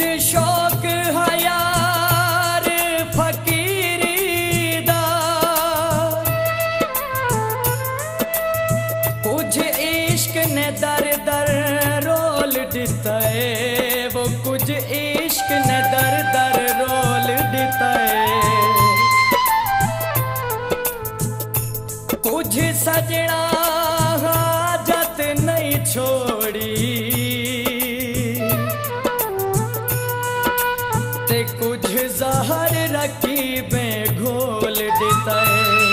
ਕੁਝ ਸ਼ੌਕ ਹਯਾਰ ਫਕੀਰੀ ਕੁਝ ਇਸ਼ਕ ਨੇ ਦਰ ਦਰ ਰੋਲ ਦਿੱਤਾ ਕੁਝ ਇਸ਼ਕ ਨੇ ਦਰ ਦਰ ਰੋਲ ਦਿੱਤਾ। ਕੁਝ ਸਜਣਾ ਤੇ ਕੁਝ ਜ਼ਹਿਰ ਰਕੀ ਬੇ ਘੋਲ ਦਿੱਤਾ ਏ।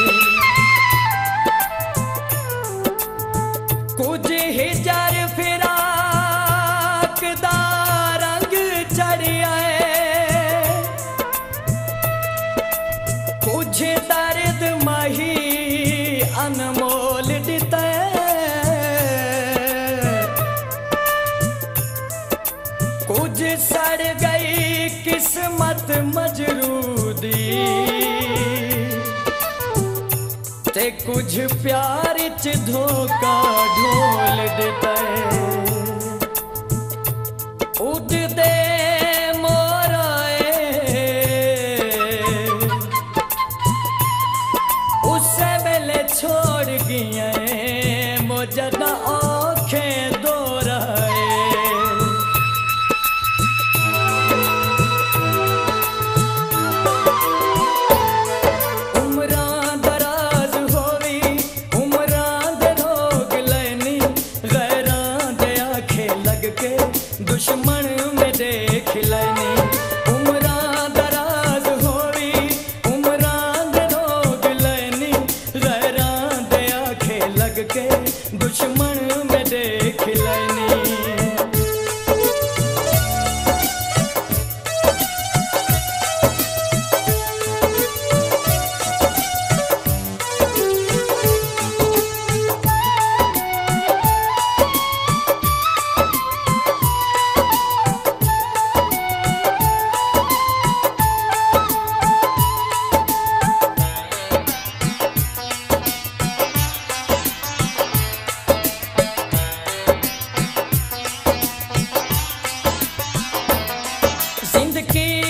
ਮਜਰੂ ਦੀ ਤੇ ਕੁਝ ਪਿਆਰ ਚ ਧੋਖਾ ਢੋਲ ਦਿੱਤਾ Chile. in the.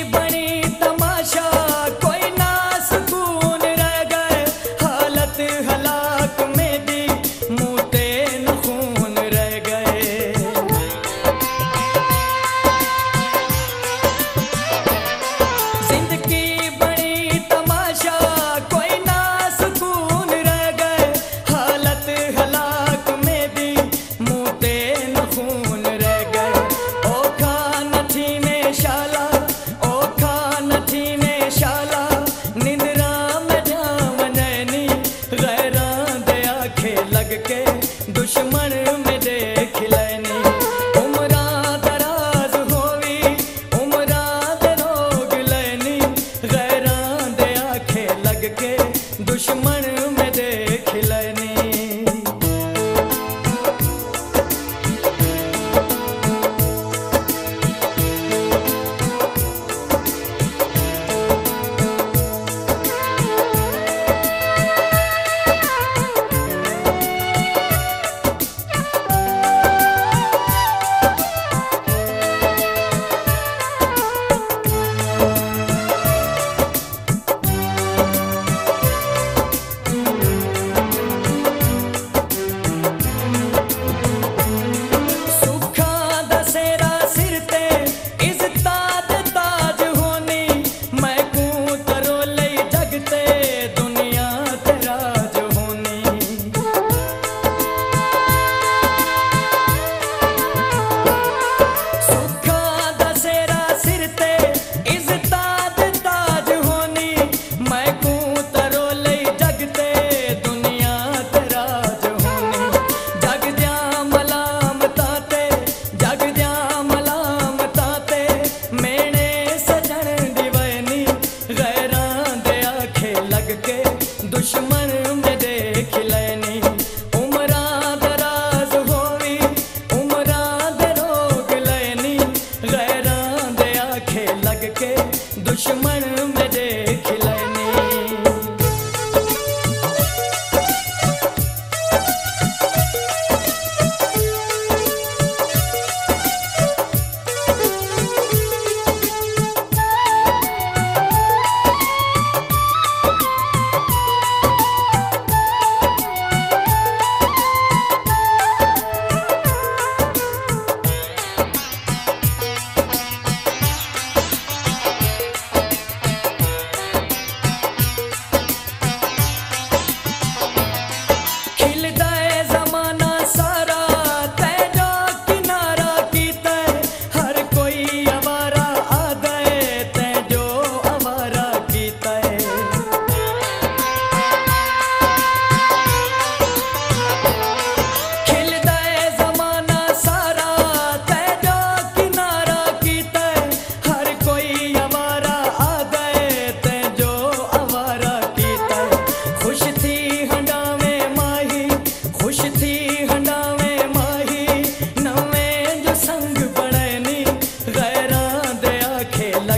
ਕੇ ਦੁਸ਼ਮਣ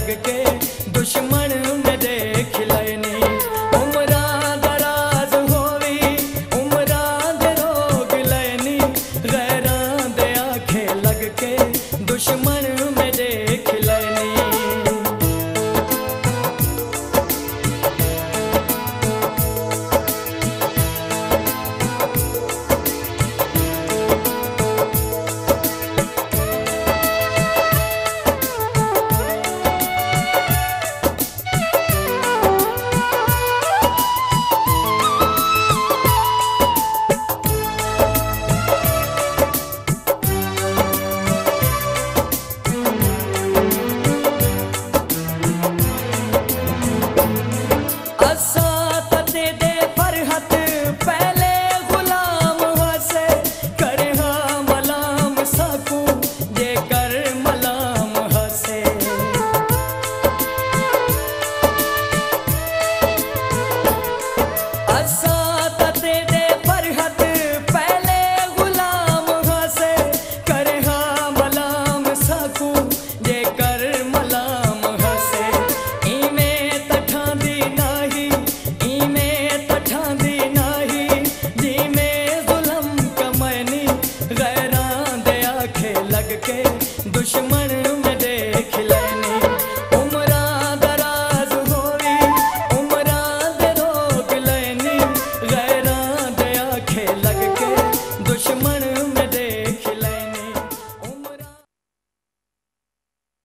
que quer. bekle.